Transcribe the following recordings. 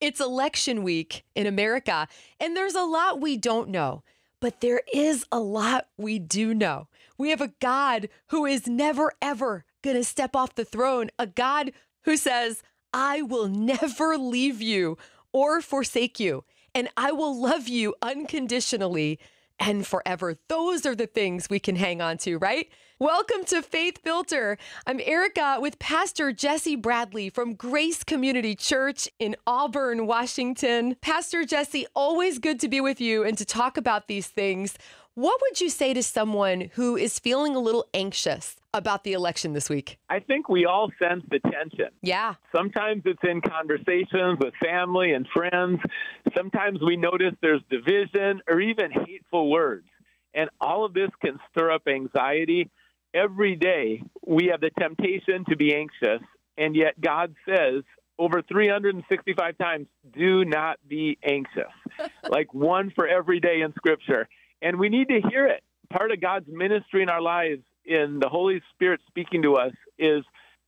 It's election week in America, and there's a lot we don't know, but there is a lot we do know. We have a God who is never, ever going to step off the throne, a God who says, I will never leave you or forsake you, and I will love you unconditionally and forever. Those are the things we can hang on to, right? Welcome to Faith Filter. I'm Erica with Pastor Jesse Bradley from Grace Community Church in Auburn, Washington. Pastor Jesse, always good to be with you and to talk about these things. What would you say to someone who is feeling a little anxious about the election this week? I think we all sense the tension. Yeah. Sometimes it's in conversations with family and friends. Sometimes we notice there's division or even hateful words. And all of this can stir up anxiety. Every day we have the temptation to be anxious, and yet God says over 365 times, do not be anxious. like one for every day in Scripture. And we need to hear it. Part of God's ministry in our lives, in the Holy Spirit speaking to us, is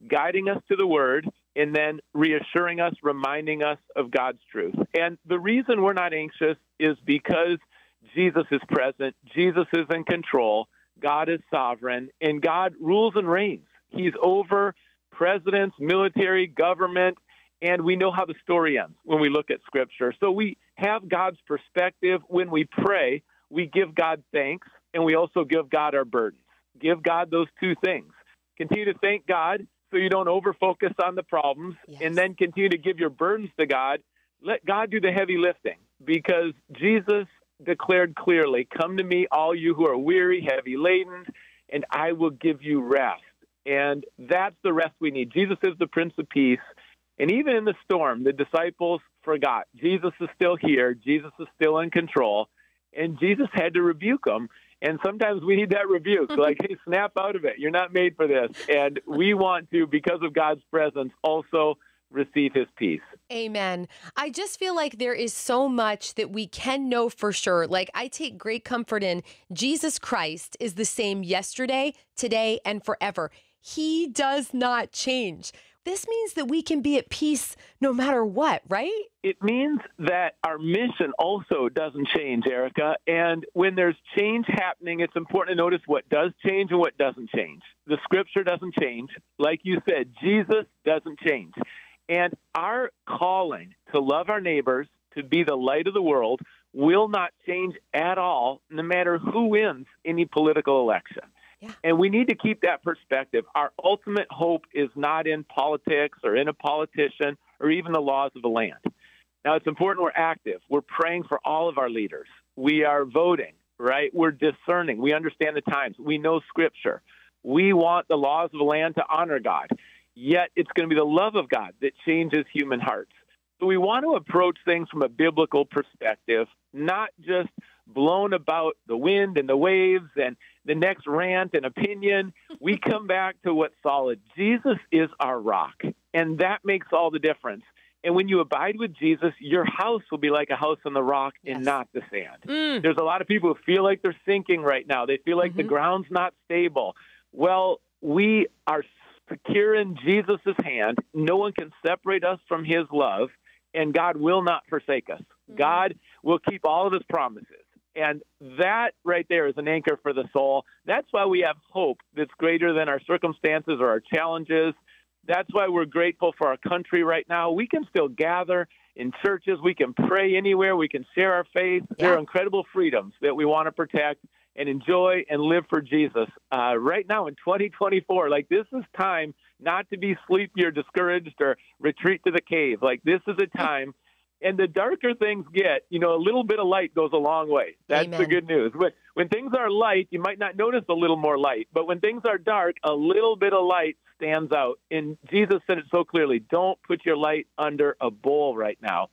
guiding us to the Word and then reassuring us, reminding us of God's truth. And the reason we're not anxious is because Jesus is present, Jesus is in control, God is sovereign, and God rules and reigns. He's over presidents, military, government, and we know how the story ends when we look at Scripture. So we have God's perspective when we pray we give God thanks and we also give God our burdens. Give God those two things. Continue to thank God so you don't overfocus on the problems yes. and then continue to give your burdens to God. Let God do the heavy lifting because Jesus declared clearly, Come to me, all you who are weary, heavy laden, and I will give you rest. And that's the rest we need. Jesus is the Prince of Peace. And even in the storm, the disciples forgot Jesus is still here, Jesus is still in control and Jesus had to rebuke them. And sometimes we need that rebuke, like, hey, snap out of it. You're not made for this. And we want to, because of God's presence, also receive his peace. Amen. I just feel like there is so much that we can know for sure. Like I take great comfort in Jesus Christ is the same yesterday, today, and forever. He does not change. This means that we can be at peace no matter what, right? It means that our mission also doesn't change, Erica. And when there's change happening, it's important to notice what does change and what doesn't change. The scripture doesn't change. Like you said, Jesus doesn't change. And our calling to love our neighbors, to be the light of the world, will not change at all, no matter who wins any political election. And we need to keep that perspective. Our ultimate hope is not in politics or in a politician or even the laws of the land. Now, it's important we're active. We're praying for all of our leaders. We are voting, right? We're discerning. We understand the times. We know Scripture. We want the laws of the land to honor God. Yet, it's going to be the love of God that changes human hearts. So, we want to approach things from a biblical perspective, not just blown about the wind and the waves and the next rant and opinion. We come back to what's solid. Jesus is our rock, and that makes all the difference. And when you abide with Jesus, your house will be like a house on the rock yes. and not the sand. Mm. There's a lot of people who feel like they're sinking right now. They feel like mm-hmm. the ground's not stable. Well, we are secure in Jesus' hand. No one can separate us from his love, and God will not forsake us. Mm-hmm. God will keep all of his promises. And that right there is an anchor for the soul. That's why we have hope that's greater than our circumstances or our challenges. That's why we're grateful for our country right now. We can still gather in churches. We can pray anywhere. We can share our faith. Yeah. There are incredible freedoms that we want to protect and enjoy and live for Jesus. Uh, right now in 2024, like this is time not to be sleepy or discouraged or retreat to the cave. Like this is a time and the darker things get, you know, a little bit of light goes a long way. That's Amen. the good news. But when things are light, you might not notice a little more light. But when things are dark, a little bit of light stands out. And Jesus said it so clearly don't put your light under a bowl right now.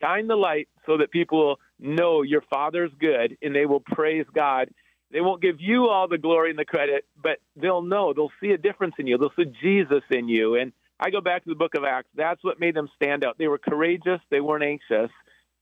Shine the light so that people will know your Father's good and they will praise God. They won't give you all the glory and the credit, but they'll know. They'll see a difference in you. They'll see Jesus in you. And I go back to the book of Acts. That's what made them stand out. They were courageous, they weren't anxious.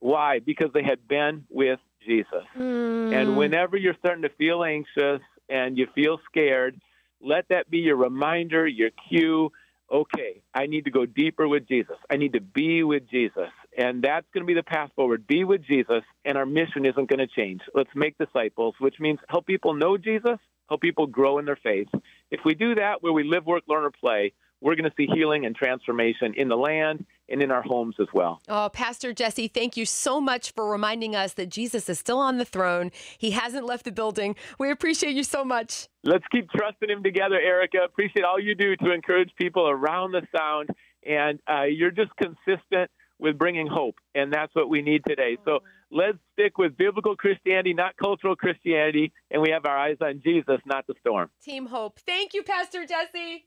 Why? Because they had been with Jesus. Mm. And whenever you're starting to feel anxious and you feel scared, let that be your reminder, your cue. Okay, I need to go deeper with Jesus. I need to be with Jesus. And that's going to be the path forward. Be with Jesus, and our mission isn't going to change. Let's make disciples, which means help people know Jesus, help people grow in their faith. If we do that where we live, work, learn, or play, we're going to see healing and transformation in the land and in our homes as well. Oh, Pastor Jesse, thank you so much for reminding us that Jesus is still on the throne. He hasn't left the building. We appreciate you so much. Let's keep trusting him together, Erica. Appreciate all you do to encourage people around the sound. And uh, you're just consistent with bringing hope, and that's what we need today. So let's stick with biblical Christianity, not cultural Christianity, and we have our eyes on Jesus, not the storm. Team Hope. Thank you, Pastor Jesse.